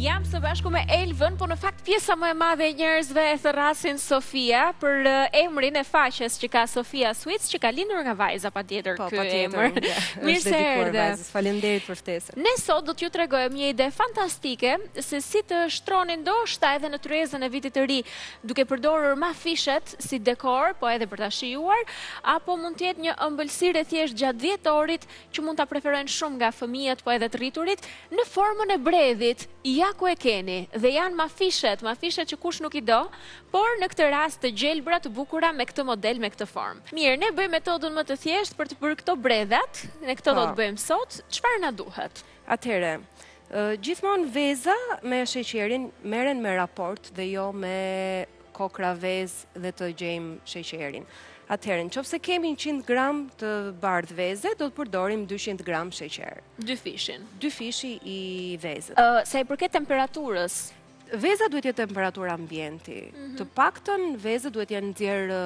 Jam së bashku me Elvën, po në fakt pjesa më e madhe e njerëzve e thërrasin Sofia për emrin e faqes që ka Sofia Sweets, që ka lindur nga vajza patjetër po, ky emër. Mirë se erdhe. Faleminderit për ftesën. Ne sot do t'ju tregojmë një ide fantastike se si të shtroni ndoshta edhe në tryezën e vitit të ri, duke përdorur mafishet, si dekor, po edhe për ta shijuar, apo mund të jetë një ëmbëlsirë e thjeshtë gjatë dhjetorit që mund të preferohet shumë nga fëmijët po edhe të rriturit, në formën e bredhit, ja ku e keni, dhe janë mafishet, mafishet që kush nuk i do, por në këtë rast të gjelbra, të bukura me këtë model, me këtë formë. Mirë, ne bëjmë metodën më të thjeshtë për të bërë këto bredhat, ne këto do të bëjmë sot, çfarë na duhet? Atëherë, gjithmonë veza me sheqerin merren me raport dhe jo me kokrra vezë dhe të gjejmë sheqerin. Atëherë, në qofë se kemi 100 gram të bardhë veze, do të përdorim 200 gram sheqer. Dyfishin. Dyfishi i vezës. Sa i përket temperaturës? Veza duhet të jetë temperaturë ambienti. Mhm. Të paktën, veza duhet të jetë nxjerrë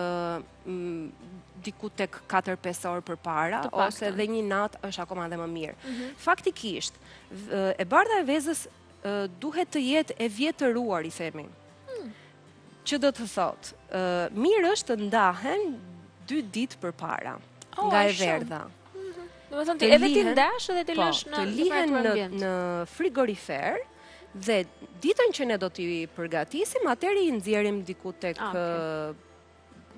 diku tek 4-5 orë përpara, ose dhe një natë është akoma dhe më mirë. Mhm. Faktikisht, e bardha e vezës duhet të jetë e vjetëruar i themi. Hmm. Që do të thotë, mirë është të ndahen dy ditë përpara oh, nga e verdha. Mhm. Do të thotë edhe t'i ndash edhe t'i po, lësh në të lihen në në frigorifer dhe ditën që ne do t'i përgatisim, atëherë i nxjerrim diku tek ah,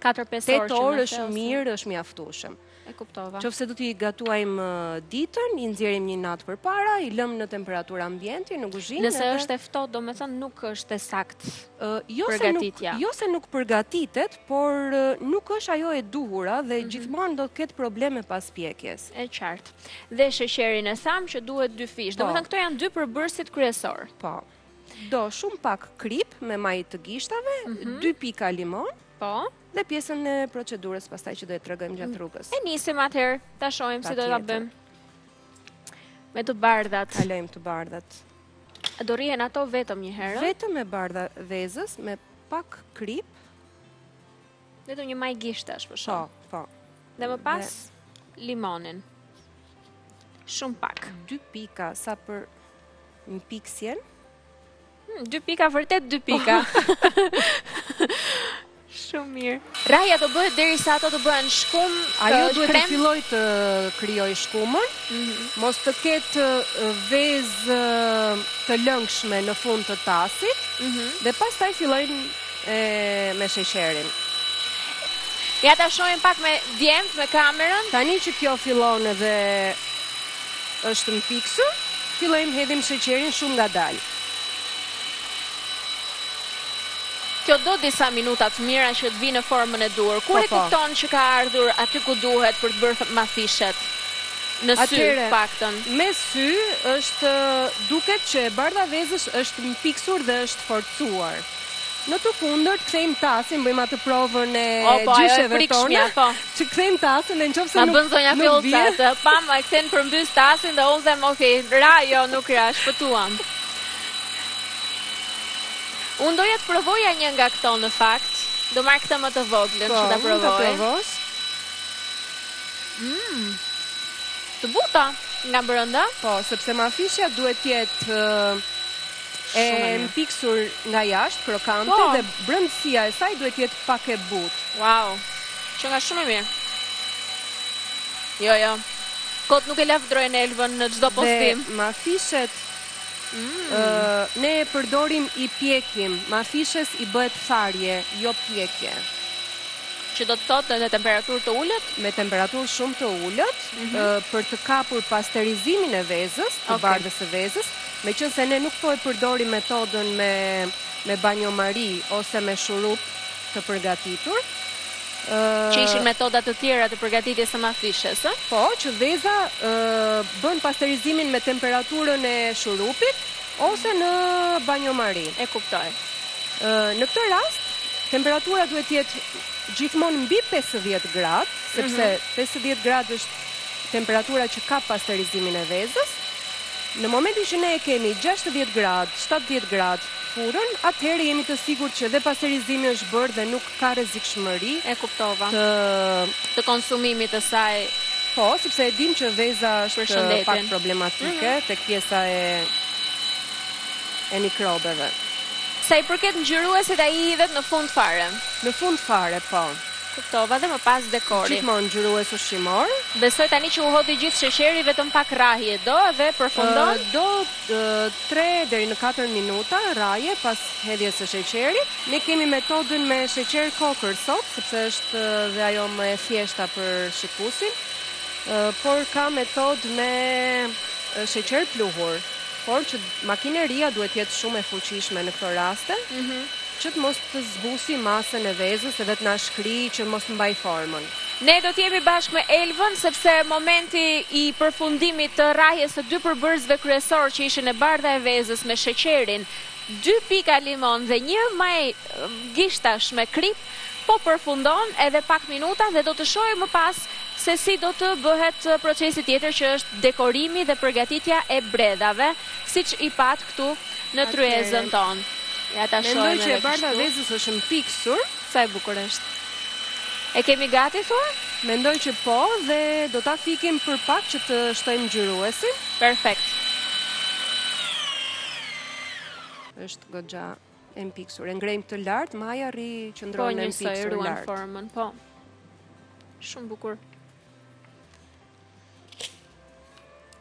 4-5 orë. 8 orë është mirë, është mjaftueshëm. E kuptova. Qoftë se do t'i gatuajmë uh, ditën, i nxjerrim një natë përpara, i lëmë në temperaturë ambienti, në kuzhinë. Nëse është e ftohtë, domethënë nuk është e saktë. Uh, jo se nuk jo se nuk përgatitet, por uh, nuk është ajo e duhura dhe mhm. gjithmonë do të ketë probleme pas pjekjes. E qartë. Dhe sheqerin e thamë që duhet dyfish. Po. Domethënë këto janë dy përbërësit kryesorë. Po. Do shumë pak kripë me majë të gishtave, mhm. dy pika limon, po, dhe pjesën e procedurës pastaj që do e tregojmë gjatë mm. rrugës. E nisim atëherë, ta shohim si do ta bëjmë. Me të bardhat. Kalojmë të bardhat. A do rrihen ato vetëm një herë? Vetëm e bardha e vezës, me pak kripë. Vetëm një majë gishti është për shumë. Po, po. Dhe më pas, limonin. Shumë pak. Dy pika, sa për një piksjen? Hmm, dy pika, vërtet dy pika. Shumë mirë. Rrahja do bëhet deri sa ato të bëhen shkumë. Ajo duhet të fillojë të krijojë shkumën. Mhm. Mos të ketë vezë të lëngshme në fund të tasit. Mhm. Dhe pastaj fillojnë E me sheqerin. Ja ta shohim pak me djemtë, me kamerën. Tani që kjo fillon edhe është mpiksur, fillojmë hedhim sheqerin shumë ngadalë. Kjo do disa minuta të mira që të vijë në formën e duhur. Kur e kupton që ka ardhur aty ku duhet për të bërë mafishet? Në sy, atëherë, të paktën. Me sy është, duket që e bardha vezës është mpiksur dhe është forcuar. Në të kundërt, kthejmë tasin, bëjmë atë provën e gjysheve tona, që kthejmë tasin dhe në qofë se nuk... Ma bën zonja Vjollca, të pamë, ma kthejmë përmbys tasin dhe unë them, okej, ra, jo, nuk ra, shpëtuam. Unë doja të provoja një nga këto në fakt, do marr këtë më të voglën që ta provoj. Po, ta provosh. Mm, të buta nga brenda. Po, sepse mafishja duhet të jetë... E mpiksur nga jashtë, krokante, po, dhe brendësia e saj duhet të jetë pak e butë. Wow, qenka shumë e mirë. Jo, jo. Kot nuk e lavdërojnë Elbën në çdo postim. Dhe mafishet, mm, ne e përdorim i pjekim, mafishes i bëhet tharje, jo pjekje. Që do të thotë në temperaturë të ulët? Me temperaturë shumë të ulët, mhm, për të kapur pasterizimin e vezës, të bardhës së vezës, Meqenëse ne nuk po e përdorim metodën me me banjomari ose me shurup të përgatitur, ë. Që ishin metoda të tjera të përgatitjes së mafishes, ë? Po, që veza ë bën pasterizimin me temperaturën e shurupit ose në banjomari. E kuptoj. Ë në këtë rast temperatura duhet të jetë gjithmonë mbi pesëdhjetë gradë, sepse pesëdhjetë gradë është temperatura që ka pasterizimin e vezës. Në momentin që ne e kemi 60 gradë, 70 gradë furrën, atëherë jemi të sigurt që dhe pasterizimi është bërë dhe nuk ka rrezikshmëri. E kuptova. Të të konsumimit të saj. Po, sepse e dimë që veza është pak problematike mm -hmm. tek pjesa e e mikrobeve. Sa i përket ngjyruesit, ai i hidhet në fund fare. Në fund fare, po. Kuptova dhe më pas dekori. Gjithmonë ngjyrues ushqimor. Besoj tani që u hodh i gjithë sheqeri vetëm pak rrahje do dhe përfundon? Do tre deri në katër minuta rrahje pas hedhjes së sheqerit. Ne kemi metodën me sheqer kokërr sot, sepse është dhe ajo më e thjeshta për shikuesin. Por ka metodë me sheqer pluhur, por që makineria duhet të jetë shumë e fuqishme në këto raste, që të mos të Zbusi masën e vezës edhe të na shkrijë që mos mbaj formën. Ne do të jemi bashkë me Elvën sepse momenti i përfundimit të rrahjes së dy përbërësve kryesorë që ishin e bardha e vezës me sheqerin, dy pika limon dhe një majë gishtash me kripë po përfundon edhe pak minuta dhe do të shohim më pas se si do të bëhet procesi tjetër që është dekorimi dhe përgatitja e bredhave siç i pat këtu në tryezën tonë. Ja ta shohim edhe kështu. Mendoj që e bardha e vezës është mpiksur. Sa e bukur është. E kemi gati thua? Mendoj që po dhe do ta fikim për pak që të shtojmë ngjyruesin. Perfekt. Është goxha e mpiksur. E ngrejmë të lart, maja rri qëndron po, e mpiksur lart. Po, njësoj ruan formën, po. Shumë bukur.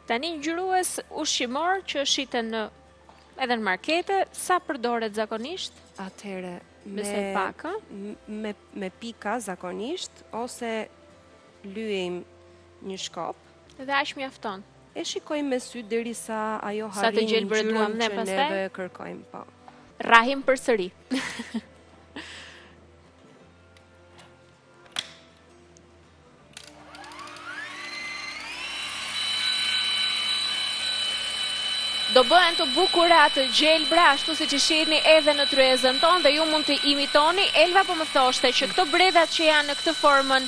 Tani ngjyrues ushqimor që shiten në edhe në markete, sa përdoret zakonisht? Atëherë, me, me, me pika zakonisht ose lyejmë një shkop dhe aq mjafton. E shikojmë me sy derisa ajo arrin një ngjyrë ne pastaj. Ne kërkojmë, po. Rrahim përsëri. Do bëhen të bukura të gjelbra ashtu siç i shihni edhe në tryezën tonë dhe ju mund t'i imitoni. Elva po më thoshte që këto bredhat që janë në këtë formën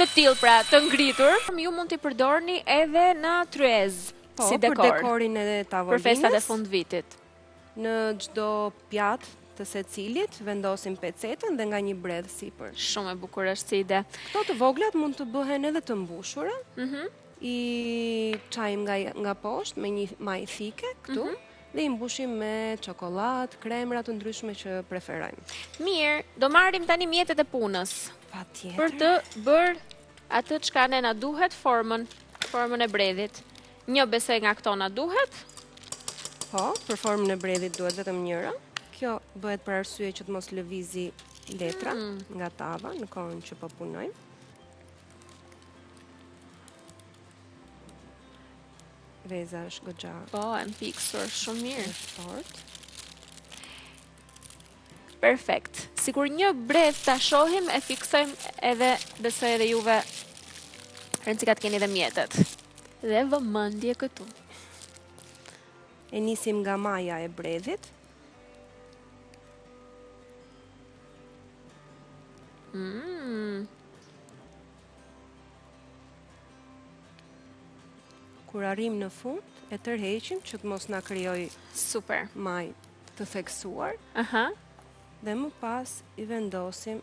të tillë pra të ngritur, ju mund t'i përdorni edhe në tryezë po, si dekor. Për dekorin e tavolinës. Për festat e fundvitit. Në çdo pjatë të secilit, vendosim pecetën dhe nga një bredh sipër. Shumë e bukur është si ide. Këto të voglat mund të bëhen edhe të mbushura, mhm. i çajmë nga, nga poshtë me një majë thike këtu, mhm. dhe i mbushim me çokollatë, kremra të ndryshme që preferojmë. Mirë, do marrim tani mjetet e punës. Patjetër. Për të bërë atë çka ne na duhet formën, formën e bredhit. Një besoj nga këto na duhet. Po, për formën e bredhit duhet vetëm njëra. Kjo bëhet për arsye që të mos lëvizi letra mm. nga tava në kohën që po punojmë. Veza është goxha. Po, e mpiksur shumë mirë. Është e fortë. Perfekt. Sikur një bredh ta shohim e fiksojmë edhe besoj edhe juve rëndësi ka t'keni dhe mjetet. Dhe vëmendje këtu. E nisim nga maja e bredhit. Mm. Kur arrijmë në fund, e tërheqim që të mos na krijojë super majë të theksuar. Aha. Dhe më pas i vendosim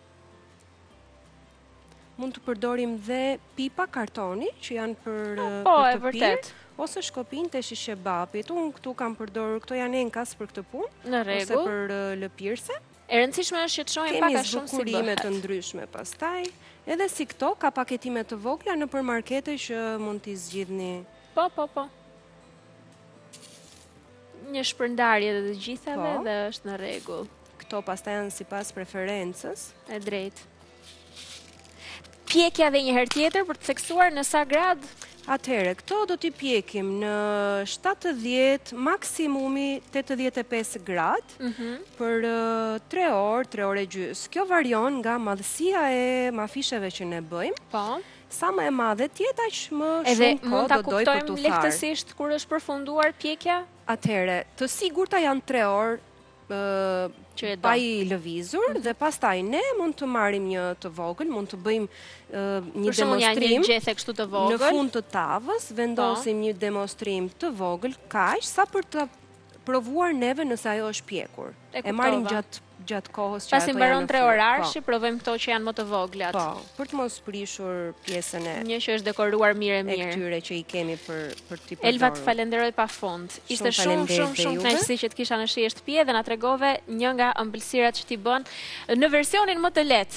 mund të përdorim dhe pipa kartoni që janë për ah, po, për të vërtet. ose shkopinjtë e shishqebapit. Unë këtu kam përdorur këto janë enkas për këtë punë. Në rregull. Ose për lëpirëse. E rëndësishme është që të shohim pak a shumë si bëhet. Kemi zbukurime të ndryshme pastaj. Edhe si këto ka paketime të vogla nëpër markete që mund t'i zgjidhni. Po, po, po. Një shpërndarje e të gjithave po. dhe është në rregull. Këto pastaj janë sipas preferencës. E drejtë. Pjekja dhe një herë tjetër për të theksuar në sa gradë? Atëhere, këto do t'i pjekim në 70, maksimumi 85 gradë, mhm. për 3 orë, 3 orë e gjysë. Kjo varion nga madhësia e mafisheve që ne bëjmë. Po. Sa më e madhe të jetë aq më shumë kohë do dojë për t'u tharë. Edhe mund ta kuptojmë lehtësisht kur është përfunduar pjekja? Atëherë, të sigurta janë 3 orë që pa i lëvizur mhm. dhe pastaj ne mund të marrim një të vogël, mund të bëjmë një demonstrim. Në fund të tavës po. vendosim një demonstrim të vogël kaq sa për të provuar neve nëse ajo është pjekur. E, e marrim gjatë gjatë kohës që ato janë. Pasi mbaron 3 orëshi, po. provojmë këto që janë më të voglat. Po, për të mos prishur pjesën e një që është dekoruar mirë e mirë. E këtyre që i kemi për për t'i përdorur. Elva të falenderoj pafund. Ishte shumë shumë shumë kënaqësi që të kisha në Shije Shtëpie dhe na tregove një nga ëmbëlsirat që ti bën në versionin më të lehtë.